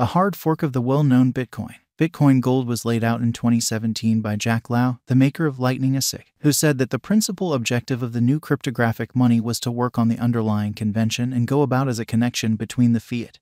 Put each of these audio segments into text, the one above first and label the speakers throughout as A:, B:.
A: a hard fork of the well known Bitcoin. Bitcoin Gold was laid out in 2017 by Jack Liao, the maker of Lightning ASIC, who said that the principal objective of the new cryptographic money was to work on the underlying convention and go about as a connection between the fiat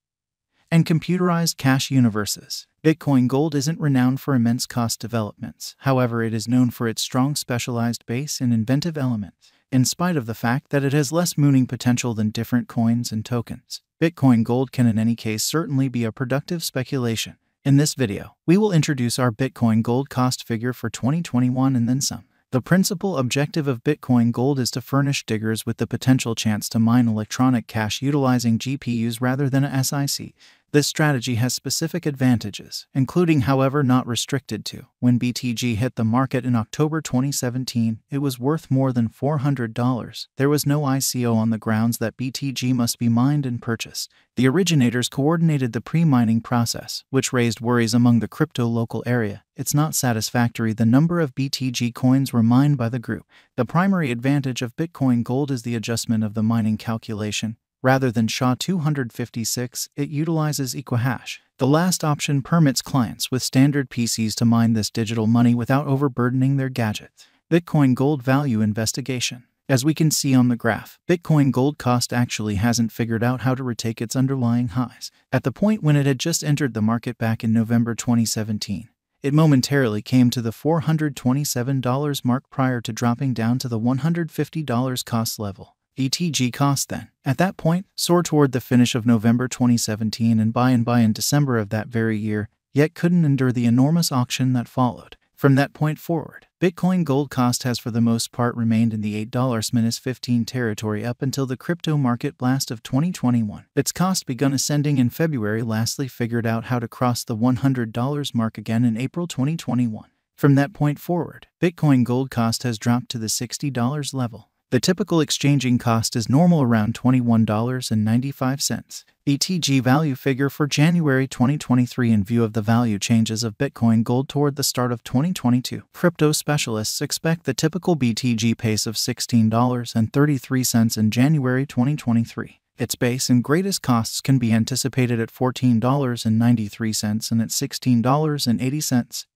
A: and computerized cash universes. Bitcoin Gold isn't renowned for immense cost developments, however, it is known for its strong specialized base and inventive elements, in spite of the fact that it has less mooning potential than different coins and tokens. Bitcoin Gold can, in any case, certainly be a productive speculation in this video, we will introduce our Bitcoin Gold cost figure for 2021 and then some. The principal objective of Bitcoin Gold is to furnish diggers with the potential chance to mine electronic cash utilizing GPUs rather than ASIC. This strategy has specific advantages, including, however, not restricted to. When BTG hit the market in October 2017, it was worth more than $400. There was no ICO on the grounds that BTG must be mined and purchased. The originators coordinated the pre mining process, which raised worries among the crypto local area. It's not satisfactory the number of BTG coins were mined by the group. The primary advantage of Bitcoin Gold is the adjustment of the mining calculation. Rather than SHA-256, it utilizes Equihash. The last option permits clients with standard PCs to mine this digital money without overburdening their gadgets. Bitcoin Gold Value Investigation As we can see on the graph, Bitcoin Gold Cost actually hasn't figured out how to retake its underlying highs. At the point when it had just entered the market back in November 2017, it momentarily came to the $427 mark prior to dropping down to the $150 cost level. BTG cost then, at that point, soared toward the finish of November 2017 and by and by in December of that very year, yet couldn't endure the enormous auction that followed. From that point forward, Bitcoin gold cost has for the most part remained in the $8-15 territory up until the crypto market blast of 2021. Its cost begun ascending in February, lastly figured out how to cross the $100 mark again in April 2021. From that point forward, Bitcoin gold cost has dropped to the $60 level. The typical exchanging cost is normal around $21.95. BTG value figure for January 2023 in view of the value changes of Bitcoin Gold toward the start of 2022. Crypto specialists expect the typical BTG pace of $16.33 in January 2023. Its base and greatest costs can be anticipated at $14.93 and at $16.80.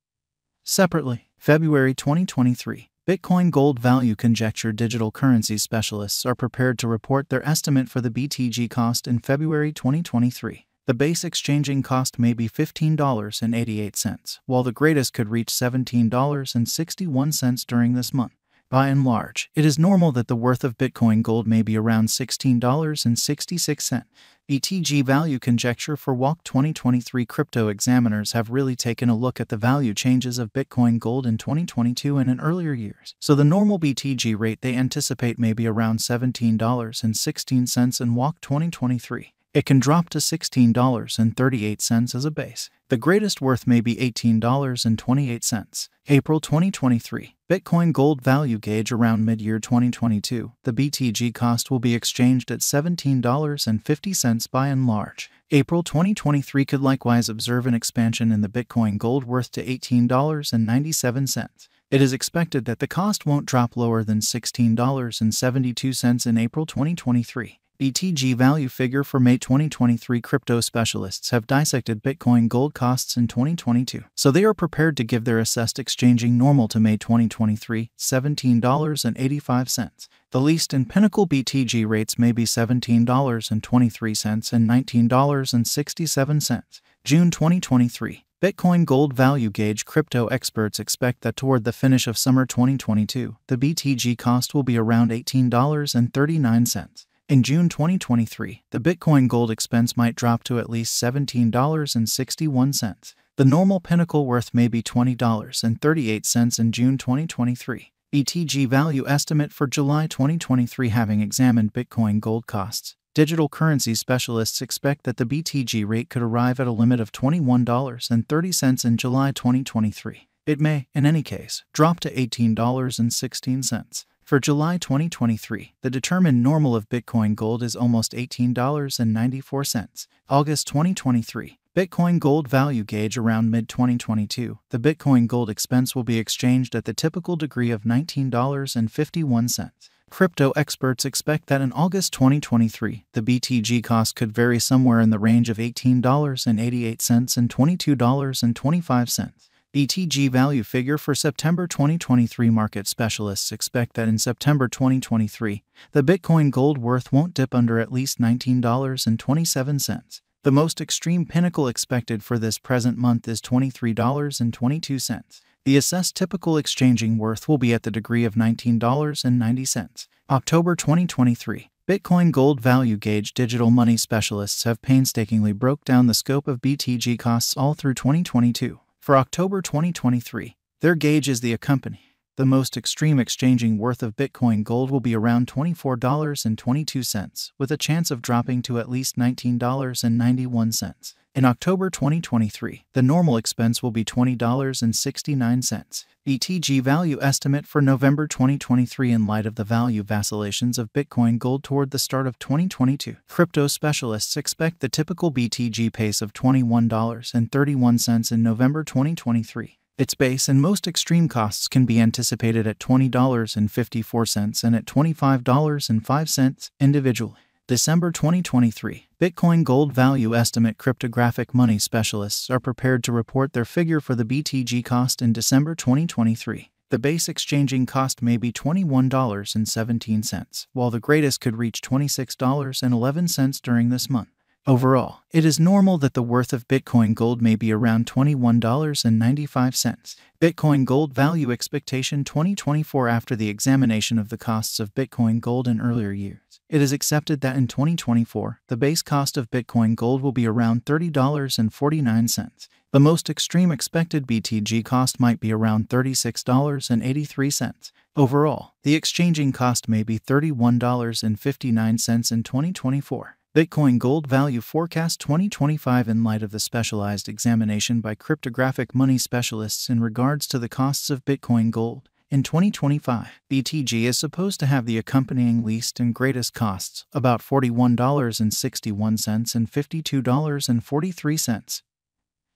A: Separately, February 2023. Bitcoin Gold Value Conjecture digital currency specialists are prepared to report their estimate for the BTG cost in February 2023. The base exchanging cost may be $15.88, while the greatest could reach $17.61 during this month. By and large, it is normal that the worth of Bitcoin Gold may be around $16.66. BTG value conjecture for WALC 2023 crypto examiners have really taken a look at the value changes of Bitcoin Gold in 2022 and in earlier years. So the normal BTG rate they anticipate may be around $17.16 in WALC 2023. It can drop to $16.38 as a base. The greatest worth may be $18.28. April 2023. Bitcoin Gold Value Gauge around mid year 2022. The BTG cost will be exchanged at $17.50 by and large. April 2023 could likewise observe an expansion in the Bitcoin Gold worth to $18.97. It is expected that the cost won't drop lower than $16.72 in April 2023. BTG value figure for May 2023 crypto specialists have dissected Bitcoin gold costs in 2022, so they are prepared to give their assessed exchanging normal to May 2023 $17.85. The least in pinnacle BTG rates may be $17.23 and $19.67. June 2023 Bitcoin Gold Value Gauge crypto experts expect that toward the finish of summer 2022, the BTG cost will be around $18.39. In June 2023, the Bitcoin gold expense might drop to at least $17.61. The normal pinnacle worth may be $20.38 in June 2023. BTG value estimate for July 2023 having examined Bitcoin gold costs. Digital currency specialists expect that the BTG rate could arrive at a limit of $21.30 in July 2023. It may, in any case, drop to $18.16. For July 2023, the determined normal of Bitcoin Gold is almost $18.94. August 2023, Bitcoin Gold value gauge around mid 2022, the Bitcoin Gold expense will be exchanged at the typical degree of $19.51. Crypto experts expect that in August 2023, the BTG cost could vary somewhere in the range of $18.88 and $22.25. BTG value figure for September 2023 market specialists expect that in September 2023, the Bitcoin gold worth won't dip under at least $19.27. The most extreme pinnacle expected for this present month is $23.22. The assessed typical exchanging worth will be at the degree of $19.90. October 2023. Bitcoin Gold Value Gauge digital money specialists have painstakingly broke down the scope of BTG costs all through 2022. For October 2023, their gauge is the accompany. The most extreme exchanging worth of Bitcoin Gold will be around $24.22, with a chance of dropping to at least $19.91. In October 2023, the normal expense will be $20.69. BTG value estimate for November 2023 in light of the value vacillations of Bitcoin Gold toward the start of 2022. Crypto specialists expect the typical BTG pace of $21.31 in November 2023. Its base and most extreme costs can be anticipated at $20.54 and at $25.05 individually. December 2023, Bitcoin Gold Value Estimate cryptographic money specialists are prepared to report their figure for the BTG cost in December 2023. The base exchanging cost may be $21.17, while the greatest could reach $26.11 during this month. Overall, it is normal that the worth of Bitcoin Gold may be around $21.95. Bitcoin Gold Value Expectation 2024 After the examination of the costs of Bitcoin Gold in earlier years, it is accepted that in 2024, the base cost of Bitcoin Gold will be around $30.49. The most extreme expected BTG cost might be around $36.83. Overall, the exchanging cost may be $31.59 in 2024. Bitcoin Gold Value Forecast 2025 in light of the specialized examination by cryptographic money specialists in regards to the costs of Bitcoin Gold. In 2025, BTG is supposed to have the accompanying least and greatest costs, about $41.61 and $52.43.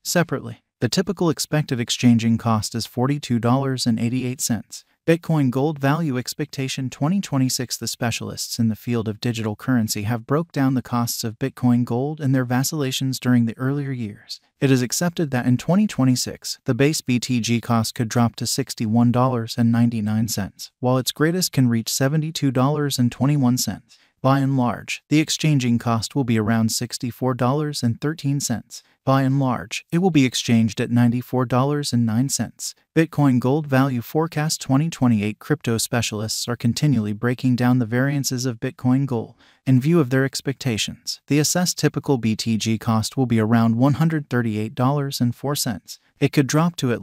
A: Separately, the typical expected exchanging cost is $42.88. Bitcoin Gold Value Expectation 2026 The specialists in the field of digital currency have broke down the costs of Bitcoin Gold and their vacillations during the earlier years. It is accepted that in 2026, the base BTG cost could drop to $61.99, while its greatest can reach $72.21. By and large, the exchanging cost will be around $64.13. By and large, it will be exchanged at $94.09. Bitcoin Gold Value Forecast 2028 Crypto specialists are continually breaking down the variances of Bitcoin Gold. In view of their expectations, the assessed typical BTG cost will be around $138.04. It could drop to at least